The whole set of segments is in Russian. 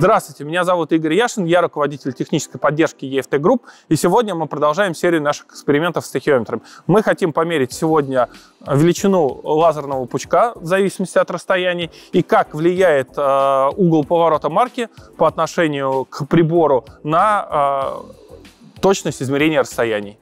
Здравствуйте, меня зовут Игорь Яшин, я руководитель технической поддержки EFT Group, и сегодня мы продолжаем серию наших экспериментов с тахиометром. Мы хотим померить сегодня величину лазерного пучка в зависимости от расстояний и как влияет э, угол поворота марки по отношению к прибору на э, точность измерения расстояний.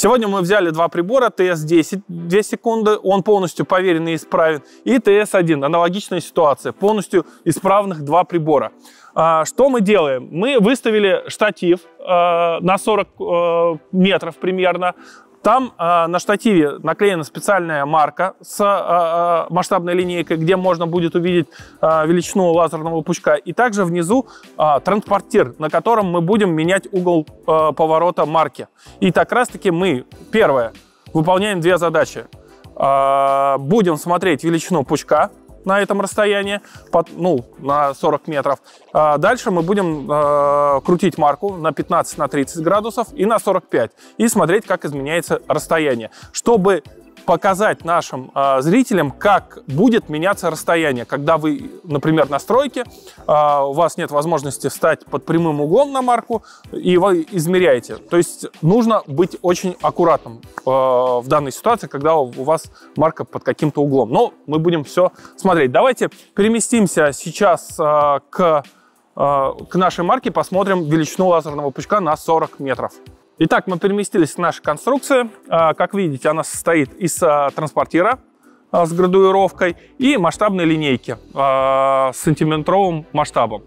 Сегодня мы взяли два прибора, TS10 2 секунды, он полностью поверен и исправен, и TS1, аналогичная ситуация, полностью исправных два прибора. А, что мы делаем? Мы выставили штатив а, на 40 э, метров примерно, там э, на штативе наклеена специальная марка с э, масштабной линейкой, где можно будет увидеть э, величину лазерного пучка. И также внизу э, транспортир, на котором мы будем менять угол э, поворота марки. И так раз-таки мы, первое, выполняем две задачи. Э, будем смотреть величину пучка, на этом расстоянии, ну, на 40 метров. А дальше мы будем э, крутить марку на 15 на 30 градусов и на 45 и смотреть, как изменяется расстояние. Чтобы показать нашим э, зрителям, как будет меняться расстояние. Когда вы, например, на стройке, э, у вас нет возможности встать под прямым углом на марку, и вы измеряете. То есть нужно быть очень аккуратным э, в данной ситуации, когда у вас марка под каким-то углом. Но мы будем все смотреть. Давайте переместимся сейчас э, к, э, к нашей марке, посмотрим величину лазерного пучка на 40 метров. Итак, мы переместились к нашей конструкции. А, как видите, она состоит из а, транспортира а, с градуировкой и масштабной линейки с сантиметровым масштабом.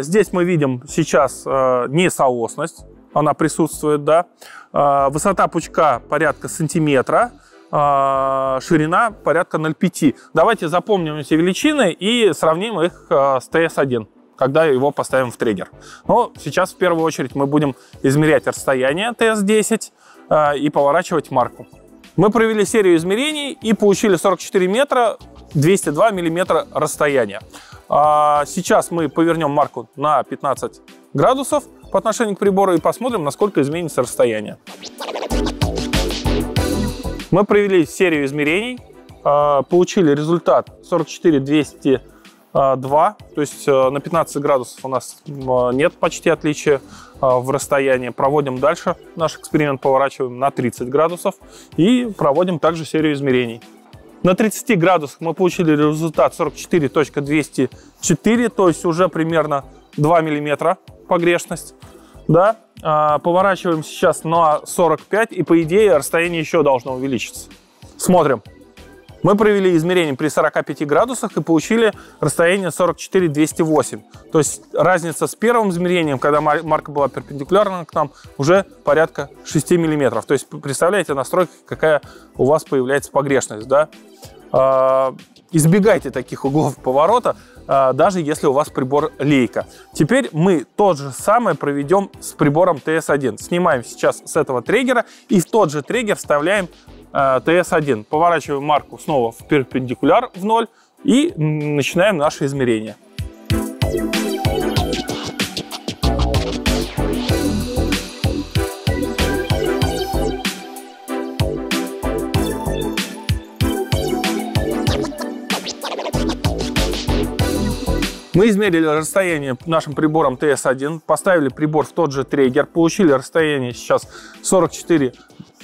Здесь мы видим сейчас несоосность, она присутствует, да. Высота пучка порядка сантиметра, ширина порядка 0,5. Давайте запомним эти величины и сравним их с TS1 когда его поставим в триггер. Но сейчас в первую очередь мы будем измерять расстояние TS10 э, и поворачивать марку. Мы провели серию измерений и получили 44 метра 202 миллиметра расстояния. А сейчас мы повернем марку на 15 градусов по отношению к прибору и посмотрим, насколько изменится расстояние. Мы провели серию измерений, э, получили результат 44 200 2, то есть э, на 15 градусов у нас нет почти отличия э, в расстоянии. Проводим дальше наш эксперимент, поворачиваем на 30 градусов и проводим также серию измерений. На 30 градусах мы получили результат 44.204, то есть уже примерно 2 миллиметра погрешность. Да? А, поворачиваем сейчас на 45 и по идее расстояние еще должно увеличиться. Смотрим. Мы провели измерение при 45 градусах и получили расстояние 44 208. То есть разница с первым измерением, когда марка была перпендикулярна к нам, уже порядка 6 миллиметров. То есть представляете настройка, какая у вас появляется погрешность. Да? А, избегайте таких углов поворота, а, даже если у вас прибор лейка. Теперь мы то же самое проведем с прибором TS1. Снимаем сейчас с этого триггера и в тот же триггер вставляем TS1. Э, Поворачиваем марку снова в перпендикуляр в ноль и начинаем наше измерение. Мы измерили расстояние нашим прибором TS1, поставили прибор в тот же триггер, получили расстояние сейчас 44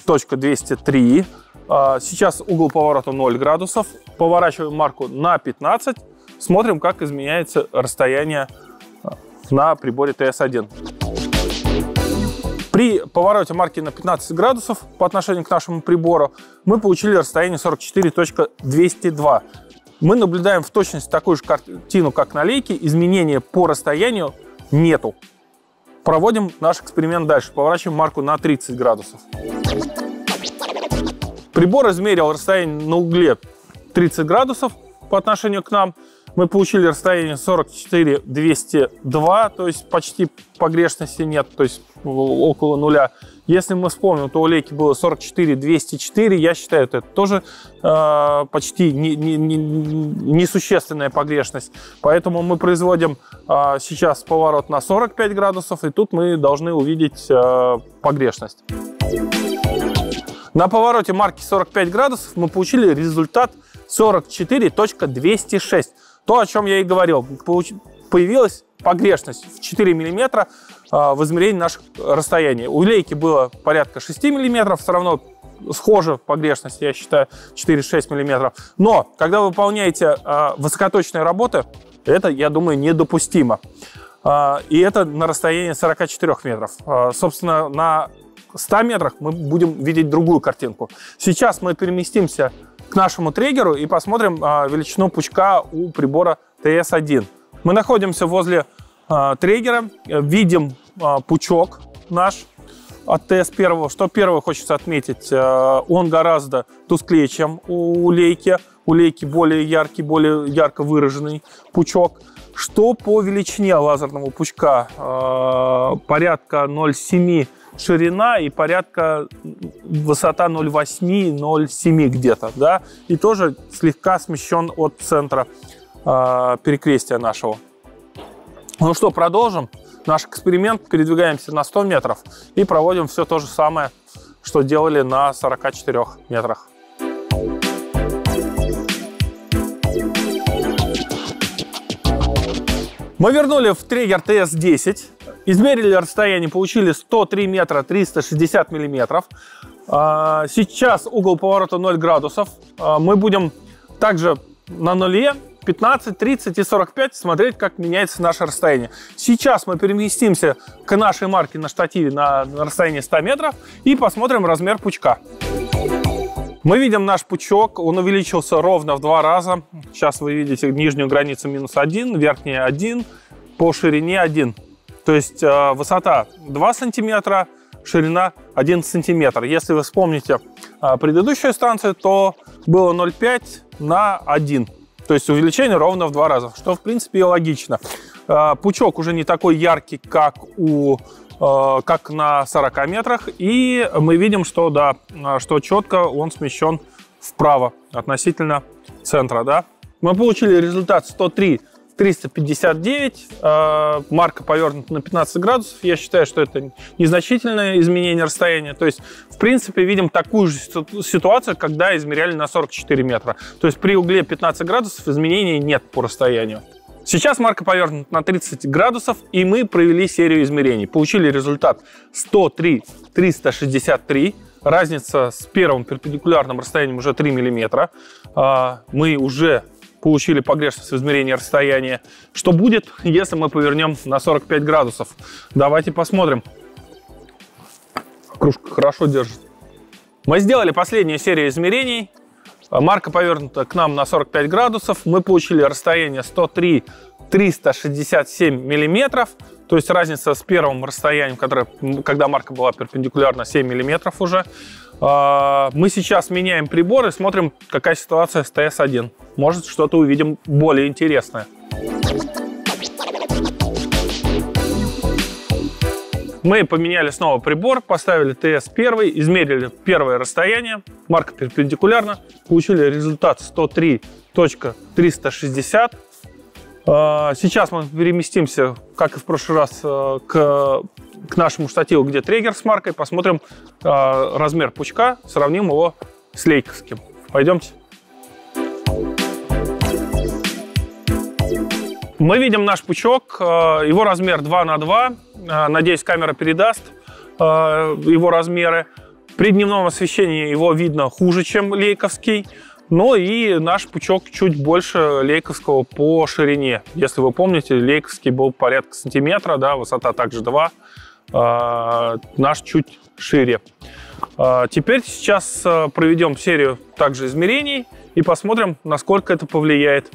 точка 203. А, сейчас угол поворота 0 градусов. Поворачиваем марку на 15. Смотрим, как изменяется расстояние а, на приборе TS1. При повороте марки на 15 градусов по отношению к нашему прибору мы получили расстояние 44.202. Мы наблюдаем в точности такую же картину, как на лейке. Изменения по расстоянию нету. Проводим наш эксперимент дальше. Поворачиваем марку на 30 градусов. Прибор измерил расстояние на угле 30 градусов по отношению к нам. Мы получили расстояние 44 202, то есть почти погрешности нет, то есть около нуля. Если мы вспомним, то у лейки было 44 204. Я считаю, это тоже э, почти несущественная не, не погрешность. Поэтому мы производим э, сейчас поворот на 45 градусов, и тут мы должны увидеть э, погрешность. На повороте марки 45 градусов мы получили результат 44.206. То, о чем я и говорил. Появилась погрешность в 4 миллиметра а, в измерении наших расстояний. У лейки было порядка 6 миллиметров, все равно схожа погрешность, я считаю, 4-6 миллиметров. Но, когда вы выполняете а, высокоточные работы, это, я думаю, недопустимо. А, и это на расстоянии 44 метров. Собственно, на 100 метрах мы будем видеть другую картинку. Сейчас мы переместимся к нашему триггеру и посмотрим величину пучка у прибора TS1. Мы находимся возле э, триггера, видим э, пучок наш от ТС-1. Что первое хочется отметить, э, он гораздо тусклее, чем у лейки. У лейки более яркий, более ярко выраженный пучок. Что по величине лазерного пучка? Э, порядка 0,7 ширина и порядка высота 0,8-0,7 где-то, да, и тоже слегка смещен от центра э, перекрестия нашего. Ну что, продолжим наш эксперимент. Передвигаемся на 100 метров и проводим все то же самое, что делали на 44 метрах. Мы вернули в триггер TS10, измерили расстояние, получили 103 метра 360 миллиметров. А, сейчас угол поворота 0 градусов. А, мы будем также на нуле 15, 30 и 45 смотреть, как меняется наше расстояние. Сейчас мы переместимся к нашей марке на штативе на, расстоянии 100 метров и посмотрим размер пучка. Мы видим наш пучок, он увеличился ровно в два раза. Сейчас вы видите нижнюю границу минус 1, верхняя 1, по ширине 1. То есть э, высота 2 сантиметра, ширина 1 сантиметр. Если вы вспомните э, предыдущую станцию, то было 0,5 на 1. То есть увеличение ровно в два раза, что в принципе и логично. А, пучок уже не такой яркий, как, у, а, как на 40 метрах. И мы видим, что, да, что четко он смещен вправо относительно центра. Да? Мы получили результат 103 359, э, марка повернута на 15 градусов. Я считаю, что это незначительное изменение расстояния. То есть, в принципе, видим такую же ситуацию, когда измеряли на 44 метра. То есть при угле 15 градусов изменений нет по расстоянию. Сейчас марка повернута на 30 градусов, и мы провели серию измерений. Получили результат 103 363. Разница с первым перпендикулярным расстоянием уже 3 миллиметра. А, мы уже получили погрешность в измерении расстояния. Что будет, если мы повернем на 45 градусов? Давайте посмотрим. Кружка хорошо держит. Мы сделали последнюю серию измерений. Марка повернута к нам на 45 градусов. Мы получили расстояние 103 367 миллиметров. То есть разница с первым расстоянием, которое, когда марка была перпендикулярна, 7 миллиметров уже. А, мы сейчас меняем прибор и смотрим, какая ситуация с ТС-1. Может, что-то увидим более интересное. Мы поменяли снова прибор, поставили ТС-1, измерили первое расстояние, марка перпендикулярна, получили результат 103.360. А, сейчас мы переместимся, как и в прошлый раз, э, к к нашему штативу, где триггер с маркой, посмотрим э, размер пучка, сравним его с лейковским. Пойдемте. Мы видим наш пучок, э, его размер 2 на 2. Э, надеюсь, камера передаст его размеры. При дневном освещении его видно хуже, чем лейковский. Но и наш пучок чуть больше лейковского по ширине. Если вы помните, лейковский был порядка сантиметра, да, высота также 2. А, наш чуть шире. А, теперь сейчас а, проведем серию также измерений и посмотрим, насколько это повлияет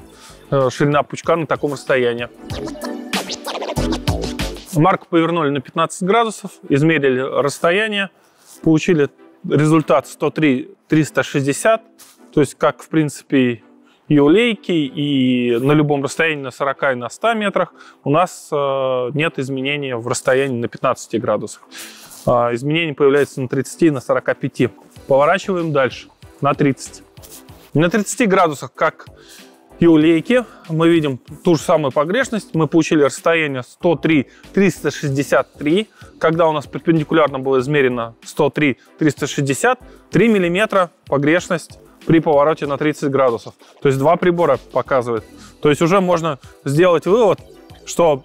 ширина пучка на таком расстоянии. Марку повернули на 15 градусов, измерили расстояние, получили результат 103 360, то есть как в принципе и у лейки, и на любом расстоянии на 40 и на 100 метрах у нас э, нет изменения в расстоянии на 15 градусах. изменения появляются на 30 и на 45. Поворачиваем дальше на 30. На 30 градусах, как и у лейки, мы видим ту же самую погрешность. Мы получили расстояние 103 363. Когда у нас перпендикулярно было измерено 103 360, 3 миллиметра погрешность при повороте на 30 градусов. То есть два прибора показывает. То есть уже можно сделать вывод, что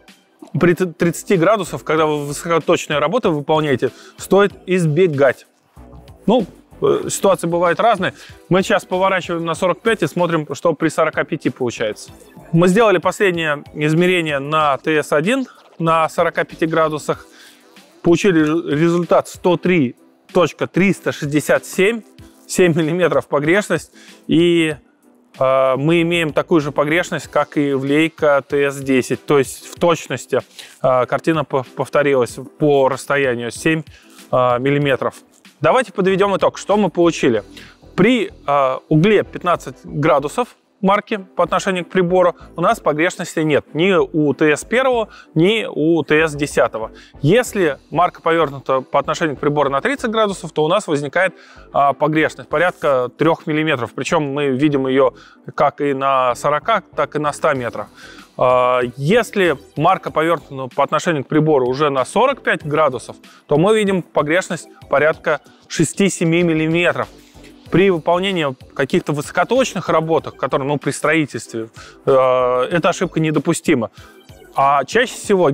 при 30 градусах, когда вы высокоточные работы выполняете, стоит избегать. Ну, э, ситуации бывают разные. Мы сейчас поворачиваем на 45 и смотрим, что при 45 получается. Мы сделали последнее измерение на TS1 на 45 градусах. Получили результат 103.367, 7 миллиметров погрешность. И а, мы имеем такую же погрешность, как и в Leica TS10. То есть в точности а, картина повторилась по расстоянию 7 а, миллиметров. Давайте подведем итог. Что мы получили? При угле 15 градусов марки по отношению к прибору, у нас погрешности нет ни у TS1, ни у TS10. Если марка повернута по отношению к прибору на 30 градусов, то у нас возникает а, погрешность порядка 3 мм. Причем мы видим ее как и на 40, так и на 100 метрах. А, если марка повернута по отношению к прибору уже на 45 градусов, то мы видим погрешность порядка 6-7 миллиметров при выполнении каких-то высокоточных работах, которые, ну, при строительстве, э, эта ошибка недопустима. А чаще всего,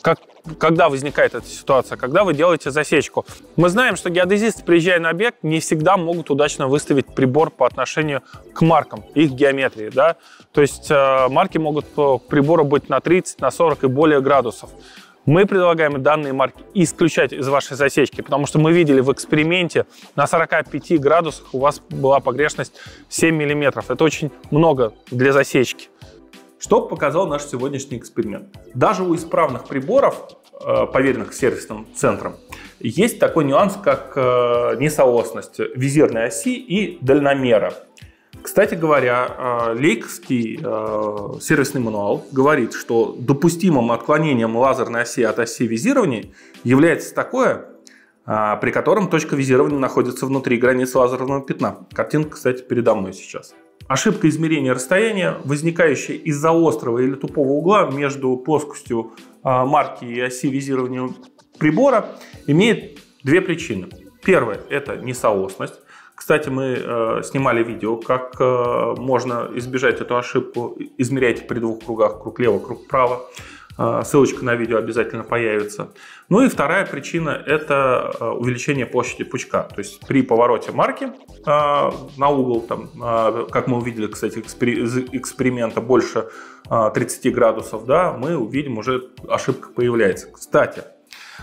как, когда возникает эта ситуация? Когда вы делаете засечку. Мы знаем, что геодезисты, приезжая на объект, не всегда могут удачно выставить прибор по отношению к маркам, их геометрии. Да? То есть э, марки могут к прибору быть на 30, на 40 и более градусов. Мы предлагаем данные марки исключать из вашей засечки, потому что мы видели в эксперименте на 45 градусах у вас была погрешность 7 миллиметров. Это очень много для засечки. Что показал наш сегодняшний эксперимент? Даже у исправных приборов, э, поверенных сервисным центром, есть такой нюанс, как э, несоосность визирной оси и дальномера. Кстати говоря, э, лейковский э, сервисный мануал говорит, что допустимым отклонением лазерной оси от оси визирования является такое, э, при котором точка визирования находится внутри границ лазерного пятна. Картинка, кстати, передо мной сейчас. Ошибка измерения расстояния, возникающая из-за острого или тупого угла между плоскостью марки и оси визирования прибора, имеет две причины. Первое – это несоосность. Кстати, мы э, снимали видео, как э, можно избежать эту ошибку. Измеряйте при двух кругах, круг лево, круг право. Э, ссылочка на видео обязательно появится. Ну и вторая причина – это э, увеличение площади пучка. То есть при повороте марки э, на угол, там, э, как мы увидели, кстати, экспери из эксперимента больше э, 30 градусов, да, мы увидим уже ошибка появляется. Кстати,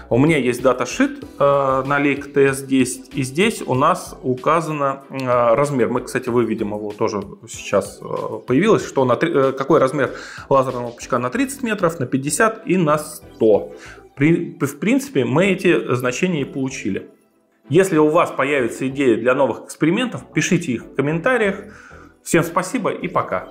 у меня есть даташит э, на Lake TS10, и здесь у нас указано э, размер. Мы, кстати, выведем его тоже сейчас э, появилось, что на, э, какой размер лазерного пучка на 30 метров, на 50 и на 100. При, в принципе, мы эти значения и получили. Если у вас появятся идеи для новых экспериментов, пишите их в комментариях. Всем спасибо и пока.